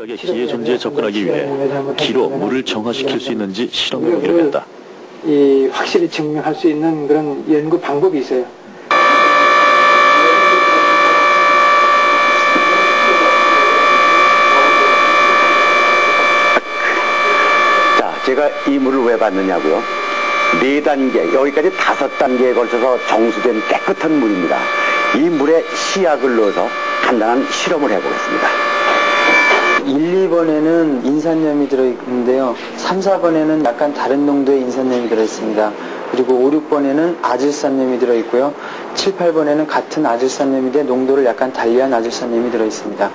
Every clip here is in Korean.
확실하게 기의 존재에 접근하기 위해 기로 물을 정화시킬 수 있는지 실험해보기로 했다. 이 확실히 증명할 수 있는 그런 연구 방법이 있어요. 자, 제가 이 물을 왜 받느냐고요? 네 단계, 여기까지 다섯 단계에 걸쳐서 정수된 깨끗한 물입니다. 이 물에 시약을 넣어서 간단한 실험을 해보겠습니다. 1, 1번에는 인산염이 들어있는데요. 3, 4번에는 약간 다른 농도의 인산염이 들어있습니다. 그리고 5, 6번에는 아질산염이 들어있고요. 7, 8번에는 같은 아질산염인데 농도를 약간 달리한 아질산염이 들어있습니다.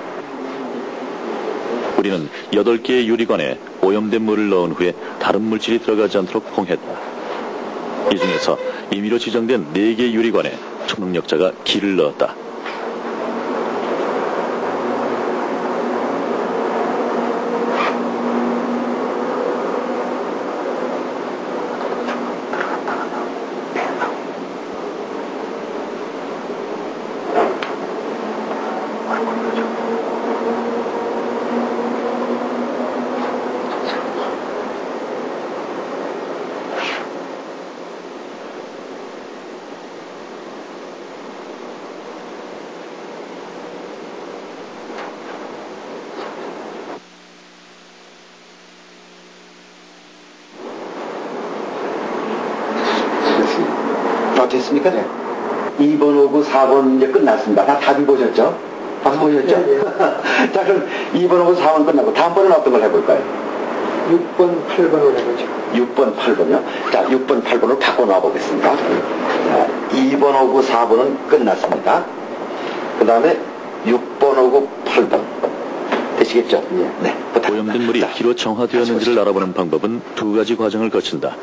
우리는 8개의 유리관에 오염된 물을 넣은 후에 다른 물질이 들어가지 않도록 봉했다. 이 중에서 임의로 지정된 4개의 유리관에 초능력자가 기를 넣었다. 어땠습니까? 네. 2번 오고 4번 이제 끝났습니다. 다 답이 보셨죠? 박수 보셨죠? 자, 그럼 2번 오고 4번 끝나고 다음번은 어떤 걸 해볼까요? 6번, 8번으로 해보죠. 6번, 8번요. 자, 6번, 8번을 바꿔놔 보겠습니다. 자, 2번 오고 4번은 끝났습니다. 그 다음에 6번 오고 8번. 되시겠죠? 네. 부탁드립니다. 오염된 물이 자, 기로 정화되었는지를 알아보는 방법은 두 가지 과정을 거친다.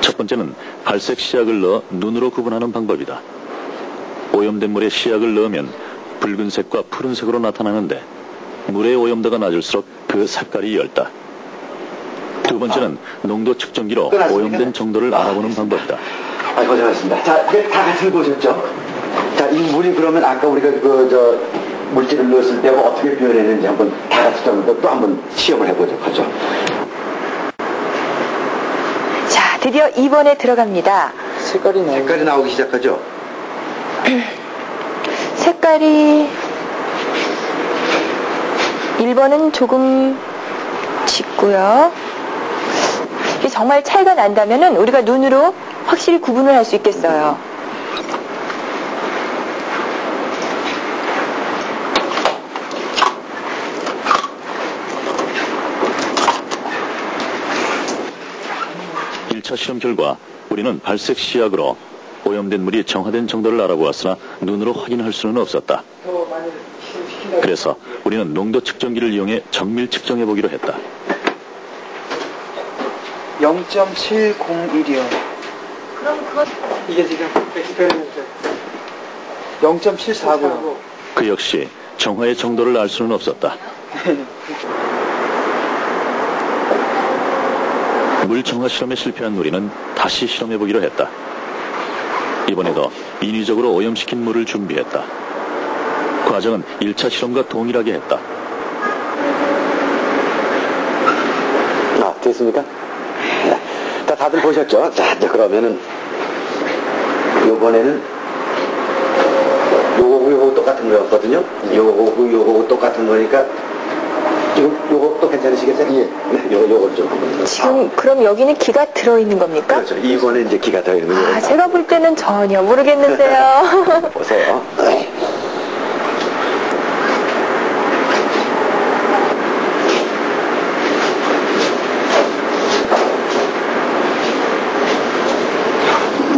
첫 번째는 발색 시약을 넣어 눈으로 구분하는 방법이다. 오염된 물에 시약을 넣으면 붉은색과 푸른색으로 나타나는데 물의 오염도가 낮을수록 그 색깔이 엷다. 두 번째는 농도 측정기로? 오염된 정도를 아, 알아보는 방법이다. 아, 고생하셨습니다. 자, 이제 다 같이 보셨죠? 자, 이 물이 그러면 아까 우리가 그, 저, 물질을 넣었을 때 어떻게 변했는지 한번 다 같이 좀또 한번 시험을 해보죠. 그죠? 자, 드디어 2번에 들어갑니다. 색깔이 나요. 색깔이 나오기 시작하죠? 색깔이 1번은 조금 짙고요. 이게 정말 차이가 난다면은 우리가 눈으로 확실히 구분을 할 수 있겠어요. 일차 실험 결과 우리는 발색 시약으로 오염된 물이 정화된 정도를 알아보았으나 눈으로 확인할 수는 없었다. 그래서 우리는 농도 측정기를 이용해 정밀 측정해 보기로 했다. 0.701이요. 그럼 그건 이게 지금 experiment. 0.74고요. 그 역시 정화의 정도를 알 수는 없었다. 물 정화 실험에 실패한 우리는 다시 실험해 보기로 했다. 이번에도 인위적으로 오염시킨 물을 준비했다. 과정은 1차 실험과 동일하게 했다. 아, 됐습니까? 네. 자, 다들 보셨죠? 자, 이제 그러면은, 요번에는, 요거고 요거 똑같은 거였거든요? 요거고 요거고 똑같은 거니까, 지금 또 괜찮으시겠어요? 예. 네, 요거, 요걸 좀 한번. 지금 그럼 여기는 기가 들어있는 겁니까? 그렇죠. 이번에 이제 기가 더 있는 아, 거. 제가 볼 때는 전혀 모르겠는데요. 보세요.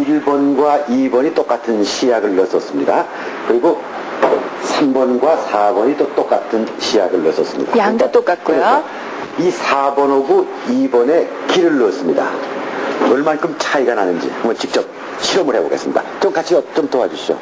(1번과) (2번이) 똑같은 시약을 넣었습니다 그리고 (3번과) (4번이) 또 똑같은 시약을 넣었습니다. 양도 똑같고요. 그래서 이 (4번하고) (2번에) 기를 넣었습니다. 얼만큼 차이가 나는지 한번 직접 실험을 해보겠습니다. 좀 같이 좀 도와주시죠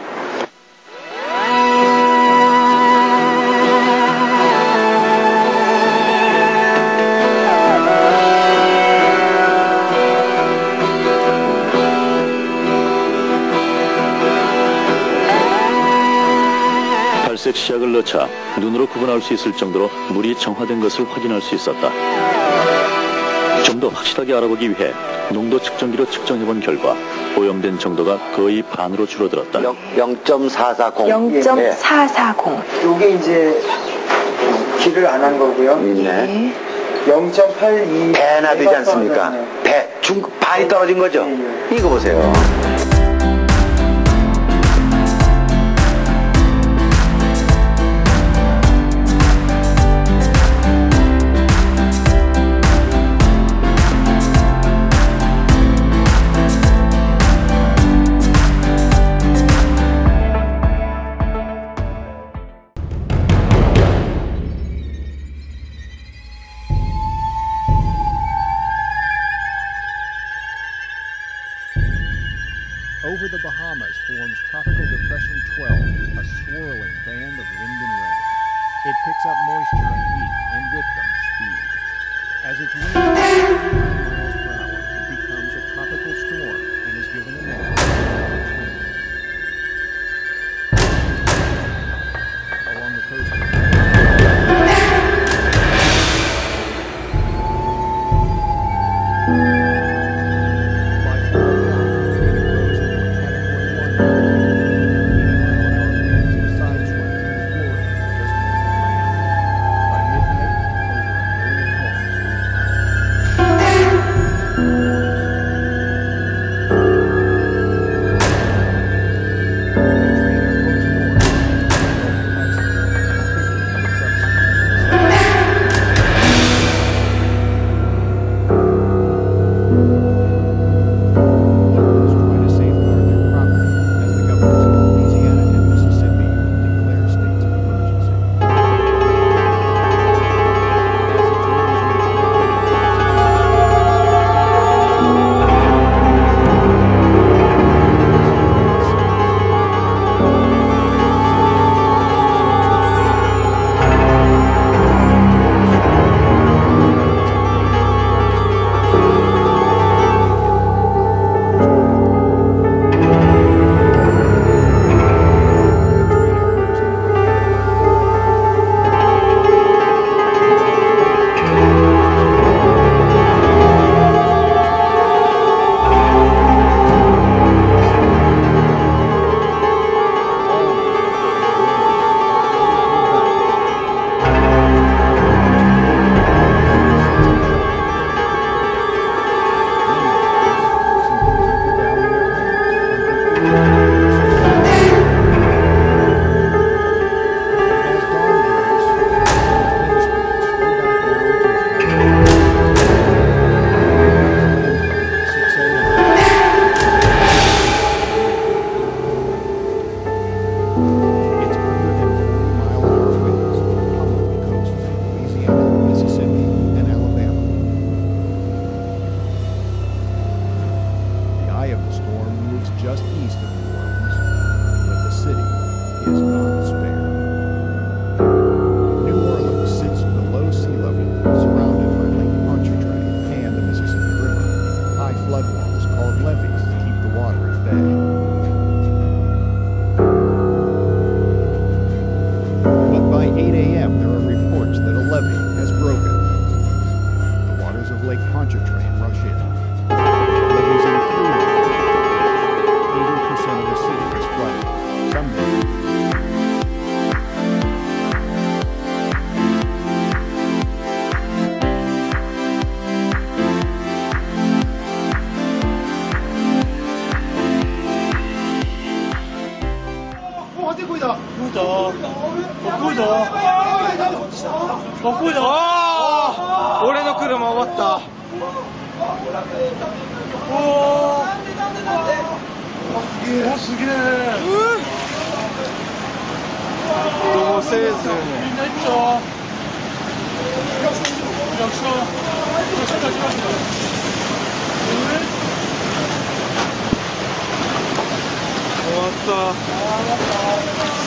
발색 시약을 넣자 눈으로 구분할 수 있을 정도로 물이 정화된 것을 확인할 수 있었다. 좀 더 확실하게 알아보기 위해 농도 측정기로 측정해본 결과 오염된 정도가 거의 반으로 줄어들었다. 0.440 0.440. 요게 이제 길을 안한 거고요. 있네. 0.82. 배나 되지 않습니까? 배, 중, 반이 떨어진 거죠? 이거 보세요. ああ俺の車終わった。おおすげえ。すげえどうせずみんな行終わった。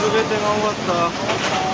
全てが終わった。